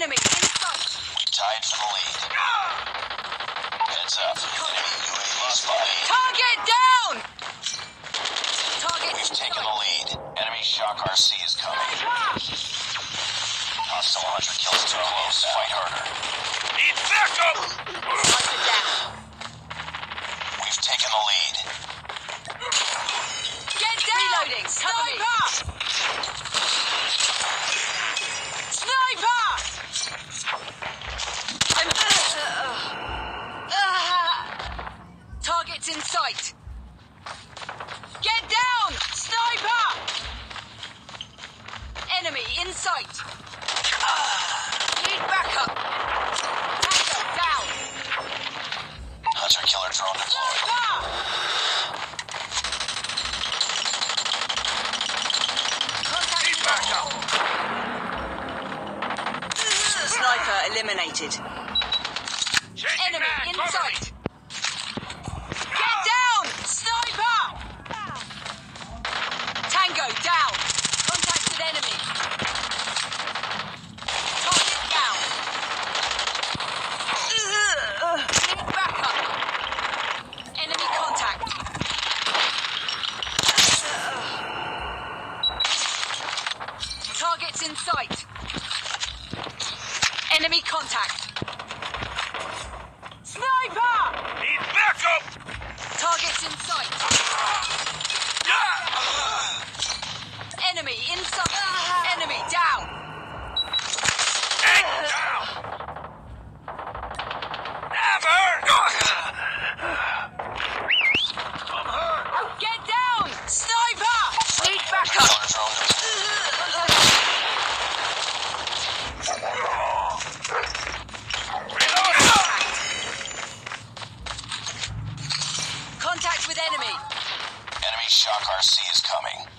Enemy in sight. We tied for the lead. Heads up. Enemy UAV spotted. Target down! Target We've taken the lead. Enemy shock RC is coming. Hostile 100 kills too close. Fight harder. Need backup! Sniper down. We've taken the lead. Get down! Reloading. Cover me. Targets in sight. Get down! Sniper! Enemy in sight. Ah, need backup. Tango down. Hunter killer drone deployed. Sniper! Need backup! Sniper eliminated. Changing Enemy in sight. Get down! Sniper! Tango down. Contact with enemy. Target down. Need backup. Enemy contact. Targets in sight. Enemy contact. Sniper! Need backup! Targets in sight. Enemy in sight. Enemy down. Tango down! Never! I'm hurt! Get down! Sniper! Need backup. Killer drone deployed. Reloading! Contact with enemy. Enemy shock RC is coming.